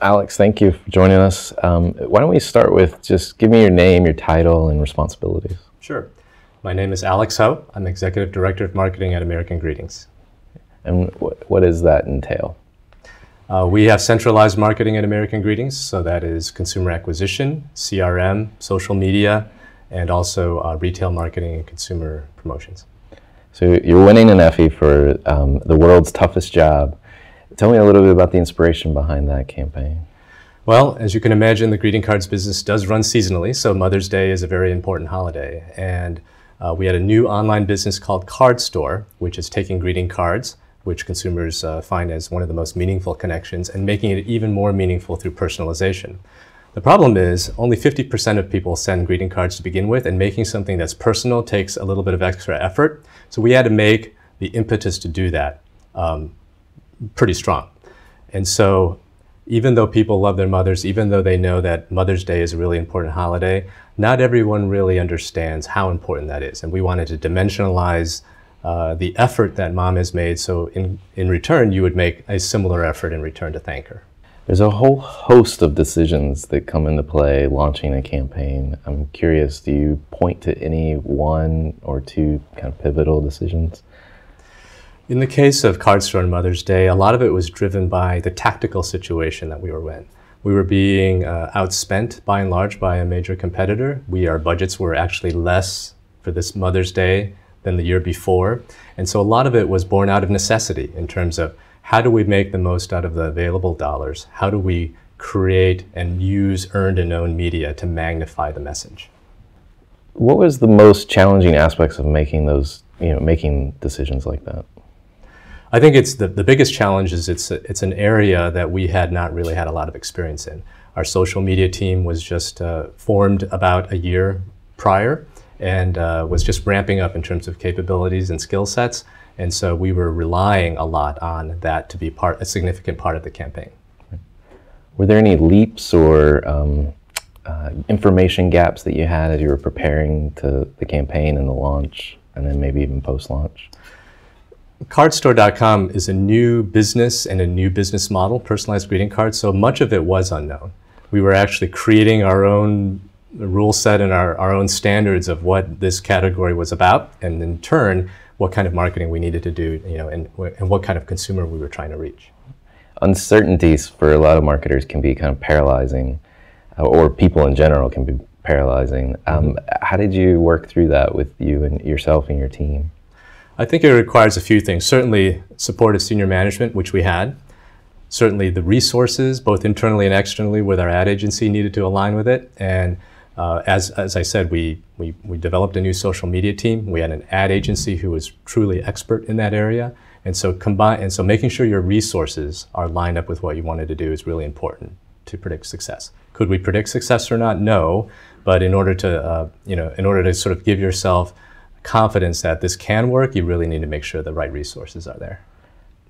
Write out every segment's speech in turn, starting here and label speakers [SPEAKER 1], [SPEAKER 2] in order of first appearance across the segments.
[SPEAKER 1] Alex, thank you for joining us. Um, why don't we start with just give me your name, your title, and responsibilities.
[SPEAKER 2] Sure. My name is Alex Ho. I'm Executive Director of Marketing at American Greetings.
[SPEAKER 1] And what, what does that entail?
[SPEAKER 2] Uh, we have centralized marketing at American Greetings, so that is consumer acquisition, CRM, social media, and also uh, retail marketing and consumer promotions.
[SPEAKER 1] So you're winning an Effie for um, the world's toughest job. Tell me a little bit about the inspiration behind that campaign.
[SPEAKER 2] Well, as you can imagine, the greeting cards business does run seasonally, so Mother's Day is a very important holiday. And uh, we had a new online business called Card Store, which is taking greeting cards, which consumers uh, find as one of the most meaningful connections, and making it even more meaningful through personalization. The problem is only 50% of people send greeting cards to begin with, and making something that's personal takes a little bit of extra effort. So we had to make the impetus to do that um, pretty strong. And so even though people love their mothers, even though they know that Mother's Day is a really important holiday, not everyone really understands how important that is. And we wanted to dimensionalize uh, the effort that mom has made so in, in return you would make a similar effort in return to thank her.
[SPEAKER 1] There's a whole host of decisions that come into play launching a campaign. I'm curious, do you point to any one or two kind of pivotal decisions?
[SPEAKER 2] In the case of Card Store and Mother's Day, a lot of it was driven by the tactical situation that we were in. We were being uh, outspent by and large by a major competitor. We, our budgets were actually less for this Mother's Day than the year before. And so a lot of it was born out of necessity in terms of how do we make the most out of the available dollars? How do we create and use earned and owned media to magnify the message?
[SPEAKER 1] What was the most challenging aspects of making those, you know, making decisions like that?
[SPEAKER 2] I think it's the, the biggest challenge is it's, a, it's an area that we had not really had a lot of experience in. Our social media team was just uh, formed about a year prior and uh, was just ramping up in terms of capabilities and skill sets. And so we were relying a lot on that to be part, a significant part of the campaign.
[SPEAKER 1] Were there any leaps or um, uh, information gaps that you had as you were preparing to the campaign and the launch, and then maybe even post-launch?
[SPEAKER 2] Cardstore.com is a new business and a new business model, personalized greeting cards, so much of it was unknown. We were actually creating our own rule set and our, our own standards of what this category was about, and in turn, what kind of marketing we needed to do, you know, and, and what kind of consumer we were trying to reach.
[SPEAKER 1] Uncertainties for a lot of marketers can be kind of paralyzing, uh, or people in general can be paralyzing. Um, mm -hmm. How did you work through that with you and yourself and your team?
[SPEAKER 2] I think it requires a few things. Certainly, support of senior management, which we had. Certainly, the resources, both internally and externally, with our ad agency, needed to align with it. And uh, as, as I said, we, we, we developed a new social media team. We had an ad agency who was truly expert in that area. And so combine, and so making sure your resources are lined up with what you wanted to do is really important to predict success. Could we predict success or not? No. But in order to, uh, you know, in order to sort of give yourself confidence that this can work, you really need to make sure the right resources are there.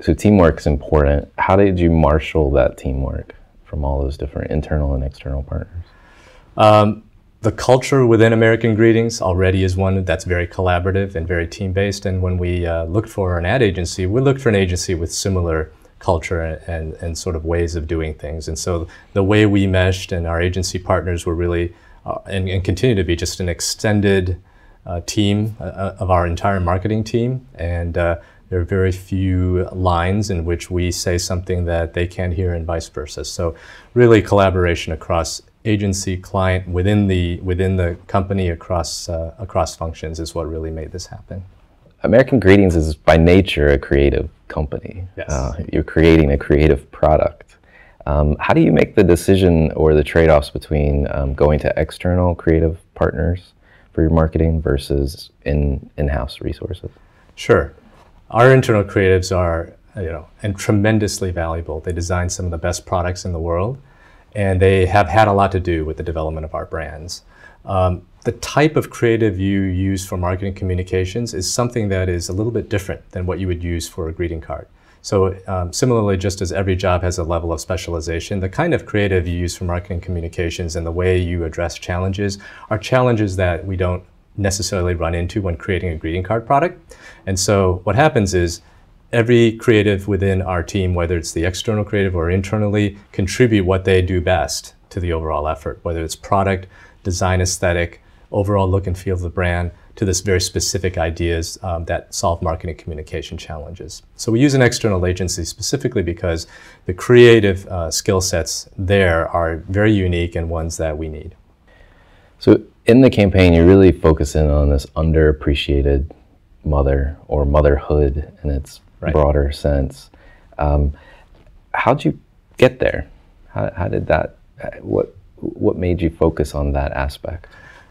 [SPEAKER 1] So teamwork is important. How did you marshal that teamwork from all those different internal and external partners?
[SPEAKER 2] Um, the culture within American Greetings already is one that's very collaborative and very team-based. And when we uh, looked for an ad agency, we looked for an agency with similar culture and, and sort of ways of doing things. And so the way we meshed and our agency partners were really, uh, and, and, continue to be just an extended team uh, uh, of our entire marketing team. And uh, there are very few lines in which we say something that they can't hear and vice versa. So really collaboration across agency, client, within the, within the company, across, uh, across functions is what really made this happen.
[SPEAKER 1] American Greetings is by nature a creative company.
[SPEAKER 2] Yes. Uh,
[SPEAKER 1] you're creating a creative product. Um, how do you make the decision or the trade-offs between um, going to external creative partners for your marketing versus in, in-house resources?
[SPEAKER 2] Sure. Our internal creatives are, you know, and tremendously valuable. They design some of the best products in the world and they have had a lot to do with the development of our brands. Um, the type of creative you use for marketing communications is something that is a little bit different than what you would use for a greeting card. So um, similarly, just as every job has a level of specialization, the kind of creative you use for marketing communications and the way you address challenges are challenges that we don't necessarily run into when creating a greeting card product. And so what happens is every creative within our team, whether it's the external creative or internally, contribute what they do best to the overall effort, whether it's product, design aesthetic, overall look and feel of the brand, to this very specific ideas um, that solve marketing communication challenges. So we use an external agency specifically because the creative uh, skill sets there are very unique and ones that we need.
[SPEAKER 1] So in the campaign, you're really focusing on this underappreciated mother or motherhood in its right. broader sense. Um, how'd you get there? How, how did that? What what made you focus on that aspect?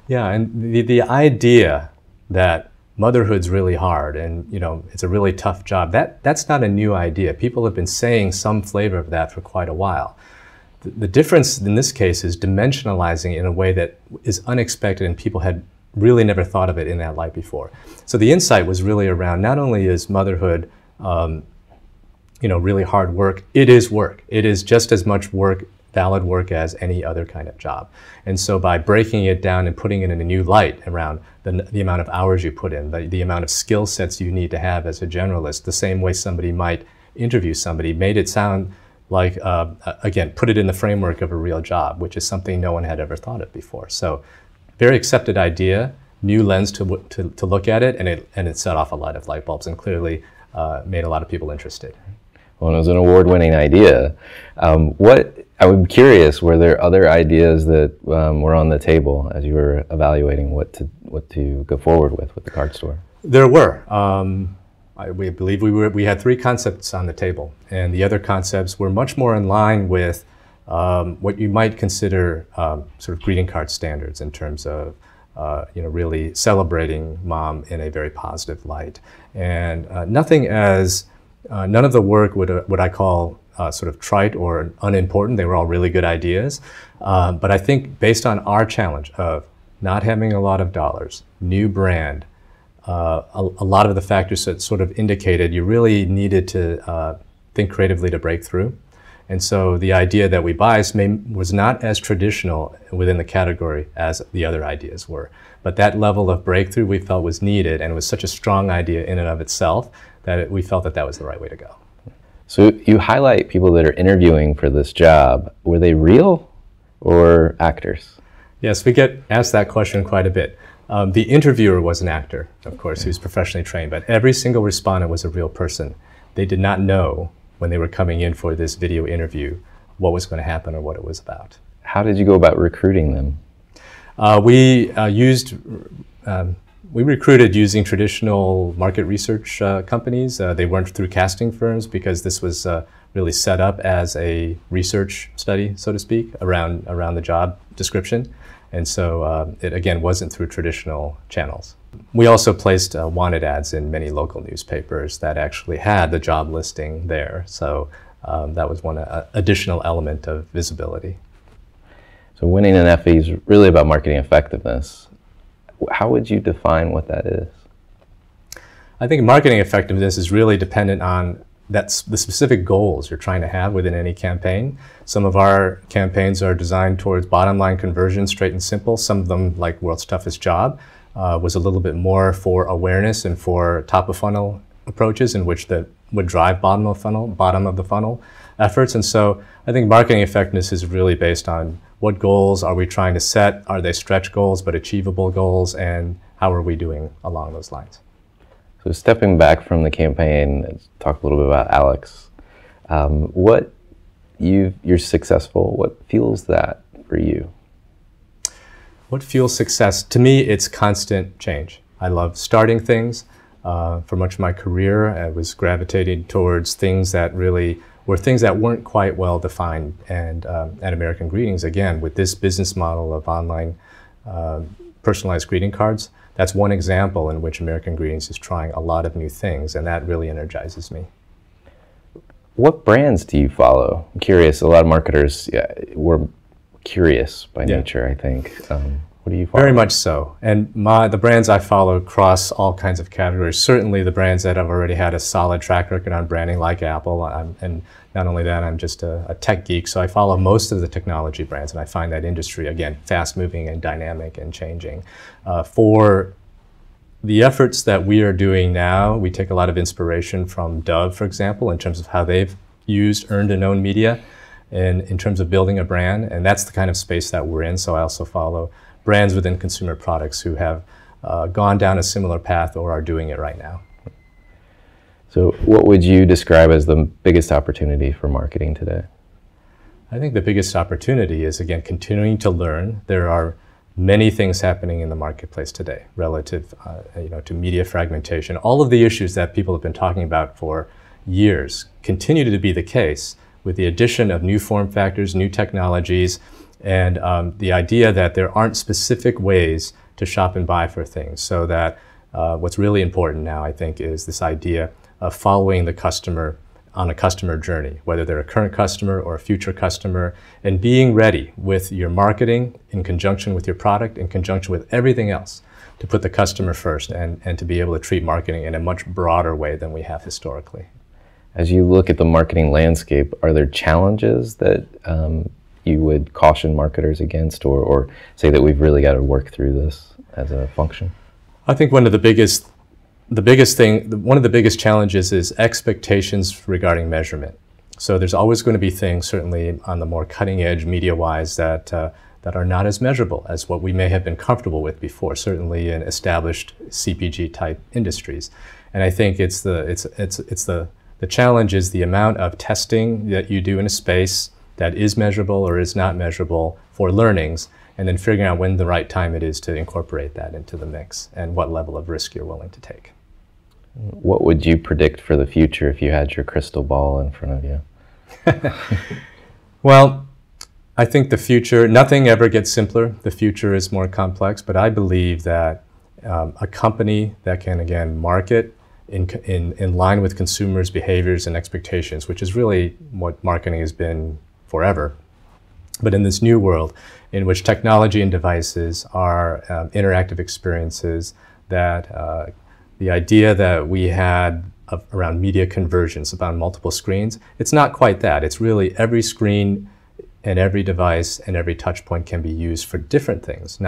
[SPEAKER 2] Yeah, and the the idea that motherhood's really hard and you know it's a really tough job. That that's not a new idea. People have been saying some flavor of that for quite a while. The, the difference in this case is dimensionalizing in a way that is unexpected and people had really never thought of it in that light before. So the insight was really around not only is motherhood um, you know really hard work it is work. It is just as much work valid work as any other kind of job. And so by breaking it down and putting it in a new light around the, the amount of hours you put in, the, the amount of skill sets you need to have as a generalist, the same way somebody might interview somebody, made it sound like, uh, again, put it in the framework of a real job, which is something no one had ever thought of before. So very accepted idea, new lens to, to, to look at it, and it, and it set off a lot of light bulbs and clearly uh, made a lot of people interested.
[SPEAKER 1] Well, it was an award-winning idea. Um, what I'm curious, were there other ideas that um, were on the table as you were evaluating what to what to go forward with with the card store?
[SPEAKER 2] There were. Um, I, we believe we were we had three concepts on the table, and the other concepts were much more in line with um, what you might consider um, sort of greeting card standards in terms of uh, you know really celebrating mom in a very positive light, and uh, nothing as uh, none of the work would uh, what I call uh, sort of trite or unimportant. They were all really good ideas. Um, but I think based on our challenge of not having a lot of dollars, new brand, uh, a, a, lot of the factors that sort of indicated you really needed to uh, think creatively to break through. And so the idea that we biased may, was not as traditional within the category as the other ideas were. But that level of breakthrough we felt was needed and it was such a strong idea in and of itself that it, we felt that that was the right way to go.
[SPEAKER 1] So you highlight people that are interviewing for this job. Were they real or actors?
[SPEAKER 2] Yes, we get asked that question quite a bit. Um, the interviewer was an actor, of course, okay. who's professionally trained, but every single respondent was a real person. They did not know when they were coming in for this video interview what was going to happen or what it was about.
[SPEAKER 1] How did you go about recruiting them?
[SPEAKER 2] Uh, we uh, used um, we recruited using traditional market research uh, companies. Uh, they weren't through casting firms because this was uh, really set up as a research study, so to speak, around, around the job description. And so uh, it again wasn't through traditional channels. We also placed uh, wanted ads in many local newspapers that actually had the job listing there. So um, that was one uh, additional element of visibility.
[SPEAKER 1] So winning an Effie is really about marketing effectiveness how would you define what that is?
[SPEAKER 2] I think marketing effectiveness is really dependent on that's the specific goals you're trying to have within any campaign. Some of our campaigns are designed towards bottom line conversion, straight and simple. Some of them, like World's Toughest Job, uh, was a little bit more for awareness and for top of funnel approaches in which that would drive bottom of funnel, bottom of the funnel efforts. And so I think marketing effectiveness is really based on what goals are we trying to set? Are they stretch goals but achievable goals? And how are we doing along those lines?
[SPEAKER 1] So stepping back from the campaign, let's talk a little bit about Alex. Um, what you you're successful. What fuels that for you?
[SPEAKER 2] What fuels success? To me, it's constant change. I love starting things. Uh, for much of my career, I was gravitating towards things that really were things that weren't quite well defined. And um, at American Greetings, again, with this business model of online uh, personalized greeting cards, that's one example in which American Greetings is trying a lot of new things, and that really energizes me.
[SPEAKER 1] What brands do you follow? I'm curious. A lot of marketers yeah, were curious by yeah. nature, I think. Um, what do you follow?
[SPEAKER 2] Very much so. And my, the brands I follow cross all kinds of categories. Certainly the brands that have already had a solid track record on branding, like Apple. I'm, and not only that, I'm just a, a, tech geek, so I follow most of the technology brands, and I find that industry, again, fast moving and dynamic and changing. Uh, for the efforts that we are doing now, we take a lot of inspiration from Dove, for example, in terms of how they've used earned and owned media and in terms of building a brand. And that's the kind of space that we're in. So I also follow brands within consumer products who have uh, gone down a similar path or are doing it right now.
[SPEAKER 1] So, what would you describe as the biggest opportunity for marketing today?
[SPEAKER 2] I think the biggest opportunity is again continuing to learn. There are many things happening in the marketplace today relative uh, you know, to media fragmentation. All of the issues that people have been talking about for years continue to be the case with the addition of new form factors, new technologies, and um, the idea that there aren't specific ways to shop and buy for things. So that uh, what's really important now, I think, is this idea of following the customer on a customer journey, whether they're a current customer or a future customer, and being ready with your marketing in conjunction with your product, in conjunction with everything else, to put the customer first and, and to be able to treat marketing in a much broader way than we have historically.
[SPEAKER 1] As you look at the marketing landscape, are there challenges that um, you would caution marketers against, or, or say that we've really got to work through this as a function?
[SPEAKER 2] I think one of the biggest the biggest thing, one of the biggest challenges is expectations regarding measurement. So there's always going to be things, certainly on the more cutting edge media-wise, that uh, that are not as measurable as what we may have been comfortable with before. Certainly in established CPG type industries, and I think it's the it's it's it's the the challenge is the amount of testing that you do in a space that is measurable or is not measurable for learnings, and then figuring out when the right time it is to incorporate that into the mix and what level of risk you're willing to take.
[SPEAKER 1] What would you predict for the future if you had your crystal ball in front of you?
[SPEAKER 2] well, I think the future, nothing ever gets simpler. The future is more complex, but I believe that um, a company that can, again, market in, in, in line with consumers' behaviors and expectations, which is really what marketing has been forever. But in this new world, in which technology and devices are um, interactive experiences that uh, the idea that we had of, around media convergence about multiple screens, it's not quite that. It's really every screen and every device and every touch point can be used for different things.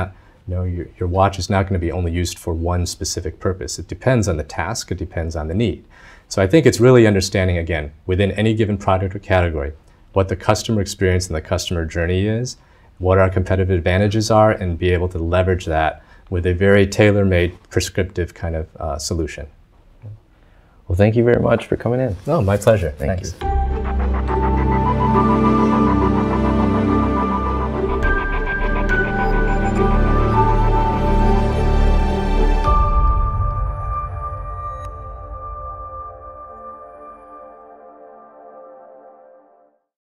[SPEAKER 2] You know, your, your watch is not going to be only used for one specific purpose. It depends on the task, it depends on the need. So I think it's really understanding, again, within any given product or category, what the customer experience and the customer journey is, what our competitive advantages are, and be able to leverage that with a very tailor-made prescriptive kind of uh, solution.
[SPEAKER 1] Well, thank you very much for coming in.
[SPEAKER 2] Oh, my pleasure.
[SPEAKER 1] Thank
[SPEAKER 2] Thanks.
[SPEAKER 1] you.